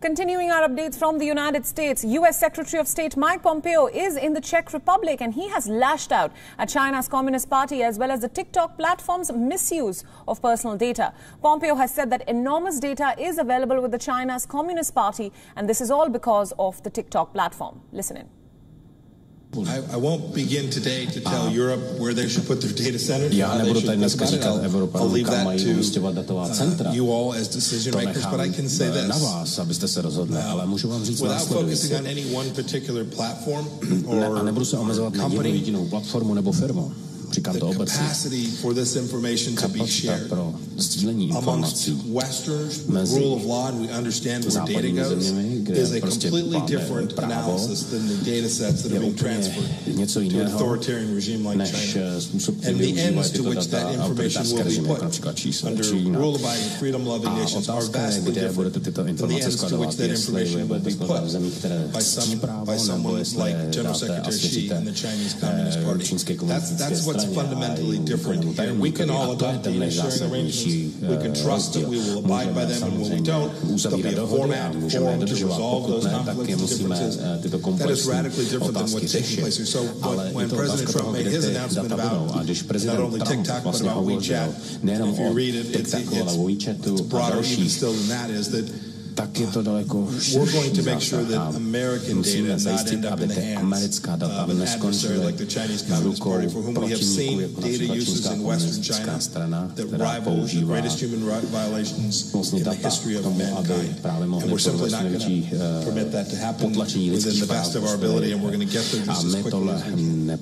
Continuing our updates from the United States, U.S. Secretary of State Mike Pompeo is in the Czech Republic and he has lashed out at China's Communist Party as well as the TikTok platform's misuse of personal data. Pompeo has said that enormous data is available with the China's Communist Party and this is all because of the TikTok platform. Listen in. Já nebudu tady dneska říkat Evropanům, kam mají umístěvat datová centra. To nechám na vás, abyste se rozhodli, ale můžu vám říct následující. Ne, a nebudu se omezovat na jednu jedinou platformu nebo firmu. Říkám the to obecně. capacity for this information to be Kapacita shared pro sdílení amongst informací mezi rule of law and we understand where data západními goes zeměmi, kde is a prostě completely different právo, analysis than the data sets that je are being úplně transferred něco to an jiného, authoritarian regime like než China. eh, způsob, And který the využívají to tyto which data that information autoritářské will be režimy, put jako například Čína. A nations are otázka je, vastly kde different budete tyto the informace to which skladovat, that jestli information je budete be skladovat v put zemích, které by ctí some právo, nebo someone jestli like je General dáte a Secretary Xi svěříte and the Chinese Communist eh, Party. čínské That's komunistické that's what's straně a fundamentally different vrchnímu here. We can all A to je adopt data sharing arrangements. We can eh, trust that we will abide by them, and when we don't, there'll be a format, forum to resolve those conflicts differences. That is radically different than what's taking place here. So when- when President Trump made his announcement about budou. A když not only TikTok, but about WeChat, if you read it, it's, TikToku, ale o it's, it's a broader even still than that is that tak je to daleko širší sure a musíme zajistit, aby ta americká data neskončila na rukou protivníků, jako například čínská komunistická strana, která používá mocně vlastně data k tomu, aby právě mohli provést největší eh, potlačení lidských práv. Prostě a my tohle ne